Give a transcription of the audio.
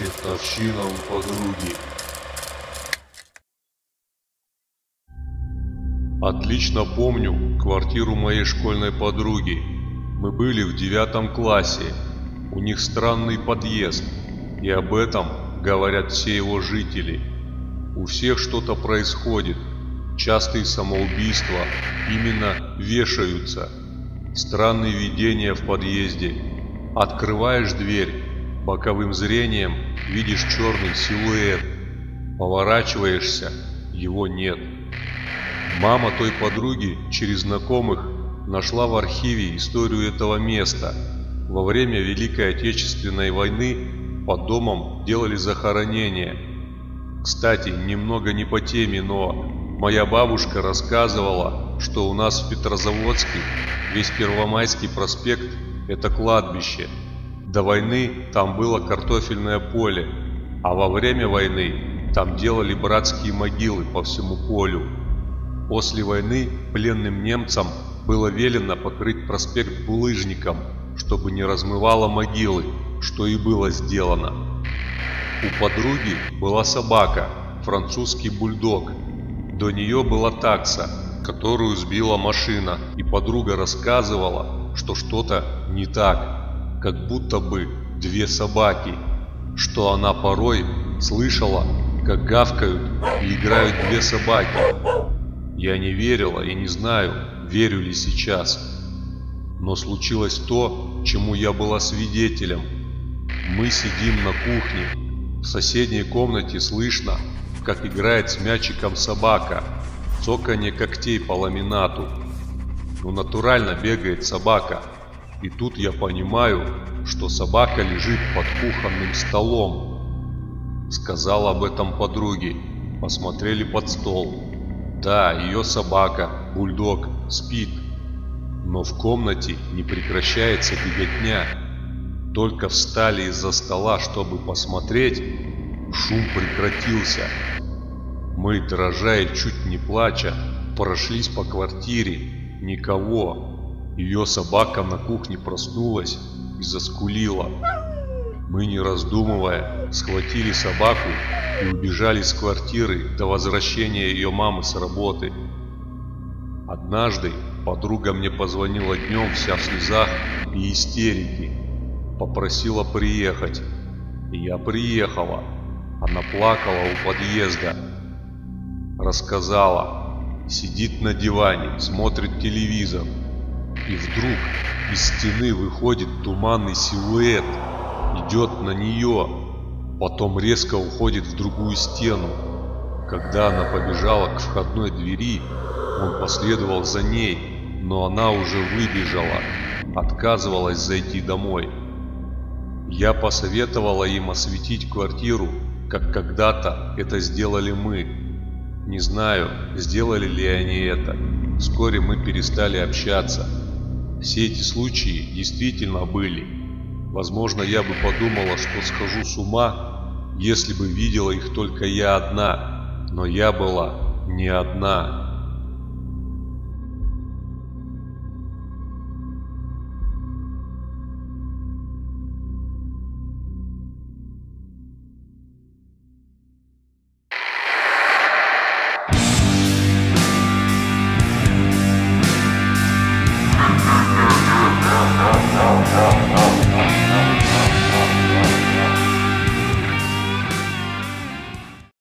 Чертовщина у подруги. Отлично помню квартиру моей школьной подруги. Мы были в девятом классе. У них странный подъезд, и об этом говорят все его жители. У всех что-то происходит. Частые самоубийства именно вешаются. Странные видения в подъезде. Открываешь дверь, боковым зрением видишь черный силуэт. Поворачиваешься, его нет. Мама той подруги через знакомых нашла в архиве историю этого места. Во время Великой Отечественной войны под домом делали захоронение. Кстати, немного не по теме, но моя бабушка рассказывала, что у нас в Петрозаводске весь Первомайский проспект – это кладбище. До войны там было картофельное поле, а во время войны там делали братские могилы по всему полю. После войны пленным немцам было велено покрыть проспект булыжником, чтобы не размывало могилы, что и было сделано. У подруги была собака, французский бульдог. До нее была такса, которую сбила машина, и подруга рассказывала, что что-то не так, как будто бы две собаки, что она порой слышала, как гавкают и играют две собаки, я не верила и не знаю, верю ли сейчас. Но случилось то, чему я была свидетелем. Мы сидим на кухне. В соседней комнате слышно, как играет с мячиком собака. Цоканье когтей по ламинату. Ну натурально бегает собака. И тут я понимаю, что собака лежит под кухонным столом. Сказал об этом подруге. Посмотрели под стол. Да, ее собака, бульдог, спит. Но в комнате не прекращается беготня. Только встали из-за стола, чтобы посмотреть, шум прекратился. Мы, дрожа чуть не плача, прошлись по квартире. Никого. Ее собака на кухне проснулась и заскулила. Мы, не раздумывая, схватили собаку и убежали с квартиры до возвращения ее мамы с работы. Однажды подруга мне позвонила днем вся в слезах и истерике. Попросила приехать. И я приехала. Она плакала у подъезда. Рассказала. Сидит на диване, смотрит телевизор. И вдруг из стены выходит туманный силуэт. Идет на нее потом резко уходит в другую стену. Когда она побежала к входной двери, он последовал за ней, но она уже выбежала, отказывалась зайти домой. Я посоветовала им осветить квартиру, как когда-то это сделали мы. Не знаю, сделали ли они это. Вскоре мы перестали общаться. Все эти случаи действительно были. Возможно, я бы подумала, что схожу с ума, если бы видела их только я одна, но я была не одна.